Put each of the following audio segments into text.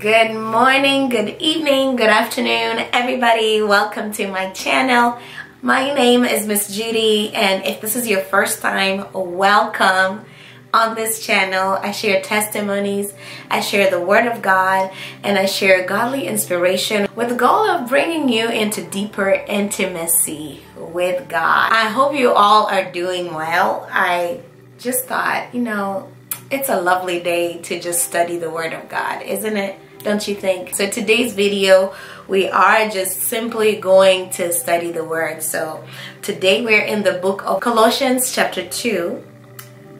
Good morning, good evening, good afternoon, everybody. Welcome to my channel. My name is Miss Juddy, and if this is your first time, welcome. On this channel, I share testimonies, I share the Word of God, and I share godly inspiration with the goal of bringing you into deeper intimacy with God. I hope you all are doing well. I just thought, you know, it's a lovely day to just study the Word of God, isn't it? Don't you think? So today's video, we are just simply going to study the Word. So today we're in the book of Colossians chapter 2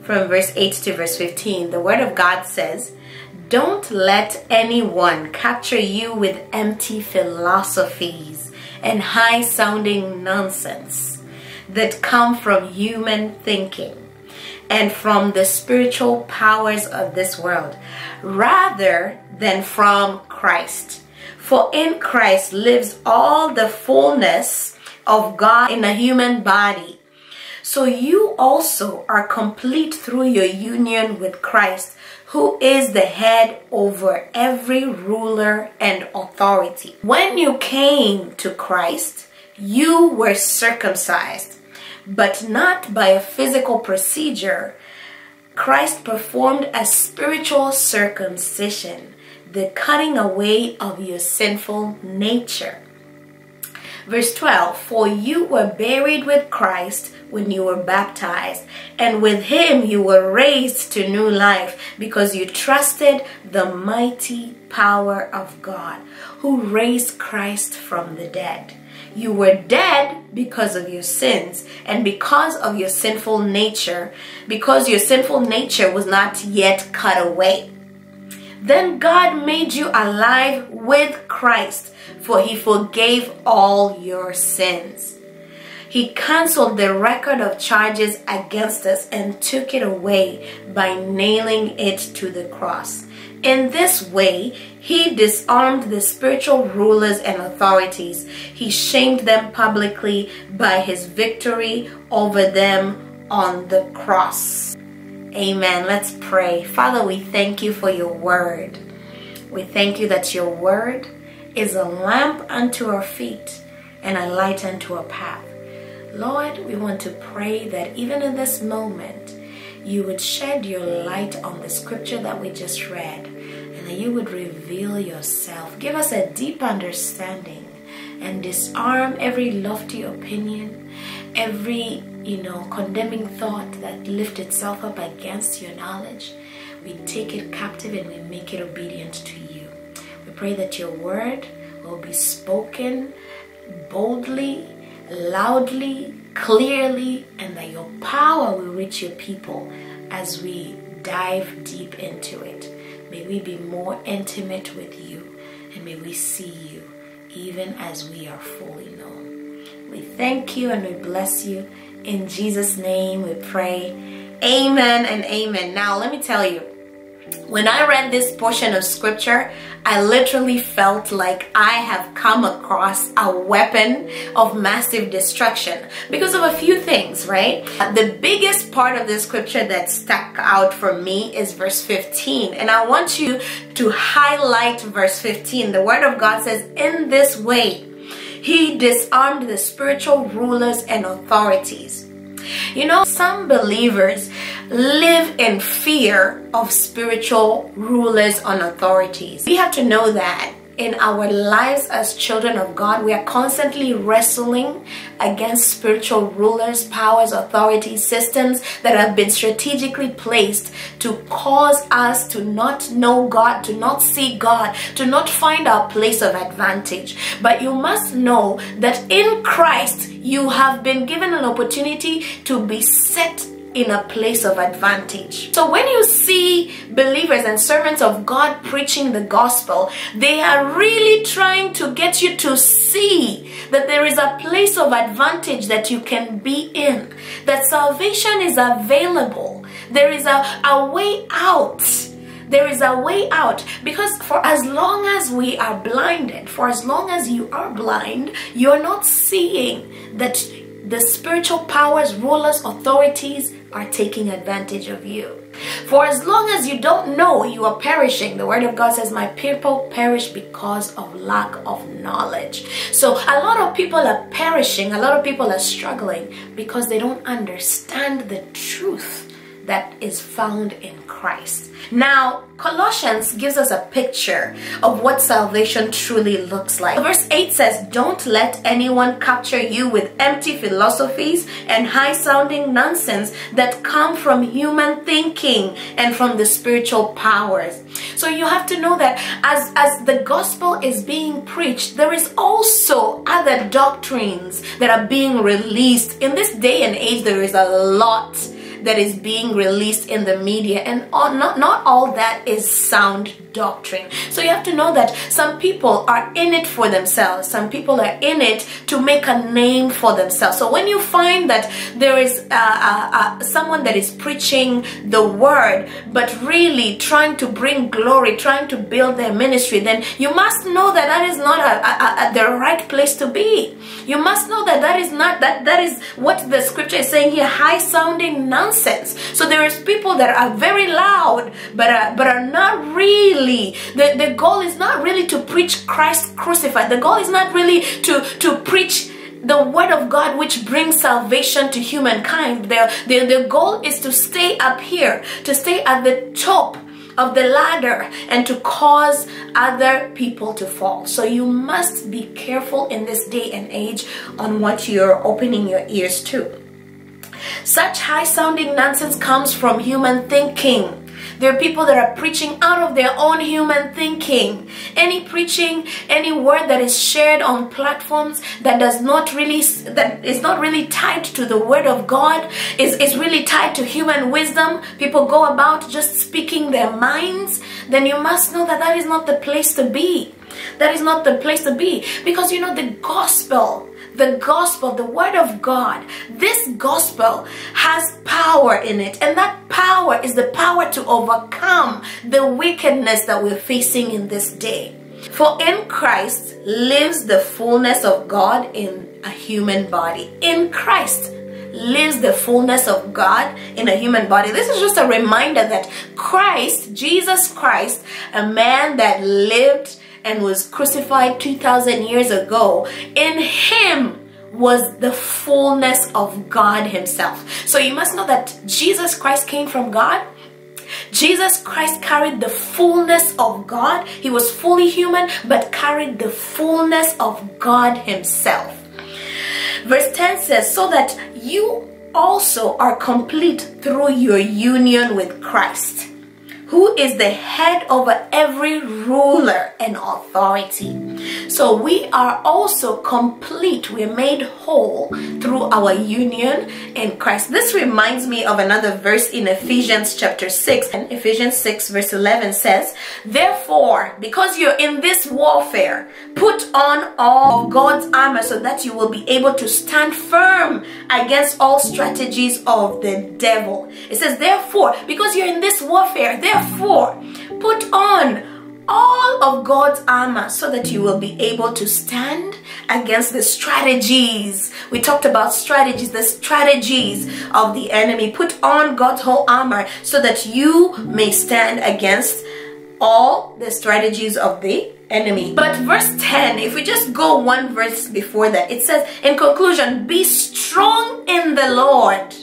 from verse 8 to verse 15. The Word of God says, Don't let anyone capture you with empty philosophies and high-sounding nonsense that come from human thinking and from the spiritual powers of this world rather than from Christ. For in Christ lives all the fullness of God in a human body. So you also are complete through your union with Christ, who is the head over every ruler and authority. When you came to Christ, you were circumcised but not by a physical procedure. Christ performed a spiritual circumcision, the cutting away of your sinful nature. Verse 12 For you were buried with Christ when you were baptized, and with him you were raised to new life because you trusted the mighty power of God who raised Christ from the dead. You were dead because of your sins and because of your sinful nature, because your sinful nature was not yet cut away. Then God made you alive with Christ, for he forgave all your sins. He canceled the record of charges against us and took it away by nailing it to the cross. In this way, he disarmed the spiritual rulers and authorities. He shamed them publicly by his victory over them on the cross. Amen. Let's pray. Father, we thank you for your word. We thank you that your word is a lamp unto our feet and a light unto our path. Lord, we want to pray that even in this moment, you would shed your light on the scripture that we just read and that you would reveal yourself. Give us a deep understanding and disarm every lofty opinion, every, you know, condemning thought that lift itself up against your knowledge. We take it captive and we make it obedient to you. We pray that your word will be spoken boldly, loudly, clearly, and that your power will reach your people as we dive deep into it. May we be more intimate with you and may we see you even as we are fully known. We thank you and we bless you. In Jesus' name we pray. Amen and amen. Now, let me tell you, when I read this portion of scripture, I literally felt like I have come across a weapon of massive destruction because of a few things, right? The biggest part of the scripture that stuck out for me is verse 15. And I want you to highlight verse 15. The word of God says, In this way, he disarmed the spiritual rulers and authorities. You know, some believers live in fear of spiritual rulers and authorities. We have to know that in our lives as children of God, we are constantly wrestling against spiritual rulers, powers, authorities, systems that have been strategically placed to cause us to not know God, to not see God, to not find our place of advantage. But you must know that in Christ, you have been given an opportunity to be set in a place of advantage. So when you see believers and servants of God preaching the gospel, they are really trying to get you to see that there is a place of advantage that you can be in, that salvation is available. There is a, a way out there is a way out because for as long as we are blinded for as long as you are blind you're not seeing that the spiritual powers rulers authorities are taking advantage of you. For as long as you don't know, you are perishing. The word of God says, My people perish because of lack of knowledge. So a lot of people are perishing, a lot of people are struggling because they don't understand the truth that is found in Christ. Now, Colossians gives us a picture of what salvation truly looks like. Verse 8 says, Don't let anyone capture you with empty philosophies and high sounding nonsense that come from human thinking and from the spiritual powers. So you have to know that as, as the gospel is being preached, there is also other doctrines that are being released. In this day and age, there is a lot that is being released in the media and all, not, not all that is sound doctrine. So you have to know that some people are in it for themselves. Some people are in it to make a name for themselves. So when you find that there is uh, uh, uh, someone that is preaching the word, but really trying to bring glory, trying to build their ministry, then you must know that that is not a, a, a, the right place to be. You must know that that is not that that is what the scripture is saying here, high sounding nonsense. So there is people that are very loud, but are, but are not really the, the goal is not really to preach Christ crucified the goal is not really to to preach the word of God which brings salvation to humankind the, the, the goal is to stay up here to stay at the top of the ladder and to cause other people to fall. So you must be careful in this day and age on what you're opening your ears to. Such high sounding nonsense comes from human thinking. There are people that are preaching out of their own human thinking. Any preaching, any word that is shared on platforms that does not really, that is not really tied to the word of God, is, is really tied to human wisdom. People go about just speaking their minds. Then you must know that that is not the place to be. That is not the place to be. Because you know, the gospel the gospel, the word of God, this gospel has power in it. And that power is the power to overcome the wickedness that we're facing in this day. For in Christ lives the fullness of God in a human body. In Christ lives the fullness of God in a human body. This is just a reminder that Christ, Jesus Christ, a man that lived and was crucified 2,000 years ago, in him was the fullness of God himself. So you must know that Jesus Christ came from God. Jesus Christ carried the fullness of God. He was fully human, but carried the fullness of God himself. Verse 10 says, so that you also are complete through your union with Christ who is the head over every ruler and authority. So we are also complete. We're made whole through our union in Christ. This reminds me of another verse in Ephesians chapter 6. And Ephesians 6 verse 11 says, Therefore, because you're in this warfare, put on all God's armor so that you will be able to stand firm against all strategies of the devil. It says, Therefore, because you're in this warfare, therefore put on of God's armor so that you will be able to stand against the strategies. We talked about strategies, the strategies of the enemy. Put on God's whole armor so that you may stand against all the strategies of the enemy. But verse 10, if we just go one verse before that, it says, in conclusion, be strong in the Lord.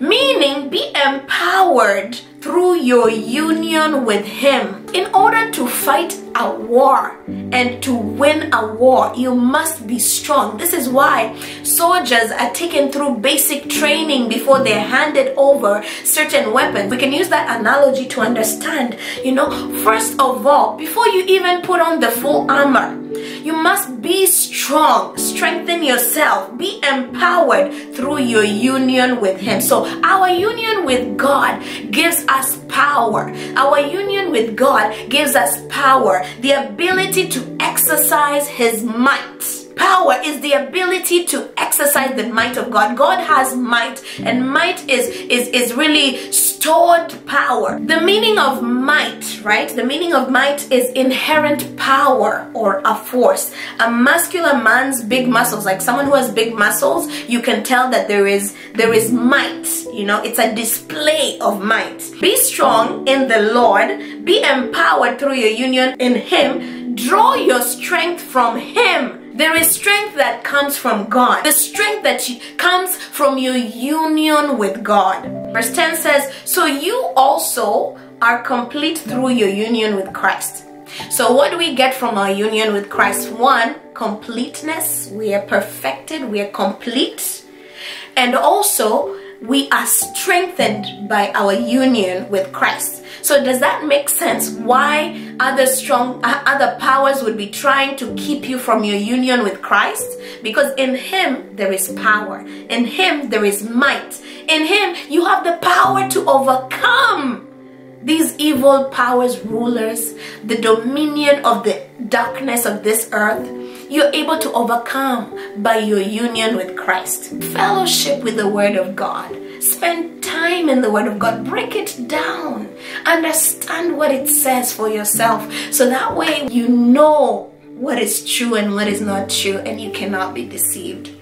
Meaning, be empowered through your union with Him. In order to fight a war and to win a war, you must be strong. This is why soldiers are taken through basic training before they're handed over certain weapons. We can use that analogy to understand, you know, first of all, before you even put on the full armor, you must be strong, strengthen yourself, be empowered through your union with Him. So, our union with God gives us power. Our union with God gives us power, the ability to exercise His might power is the ability to exercise the might of God. God has might, and might is is is really stored power. The meaning of might, right? The meaning of might is inherent power or a force. A muscular man's big muscles, like someone who has big muscles, you can tell that there is there is might. You know, it's a display of might. Be strong in the Lord. Be empowered through your union in Him. Draw your strength from Him there is strength that comes from God. The strength that comes from your union with God. Verse 10 says, So you also are complete through your union with Christ. So what do we get from our union with Christ? One, completeness. We are perfected. We are complete. And also, we are strengthened by our union with Christ. So does that make sense? Why other strong other powers would be trying to keep you from your union with Christ? Because in him there is power. In him there is might. In him you have the power to overcome these evil powers, rulers, the dominion of the darkness of this earth you're able to overcome by your union with Christ. Fellowship with the Word of God. Spend time in the Word of God. Break it down. Understand what it says for yourself. So that way you know what is true and what is not true and you cannot be deceived.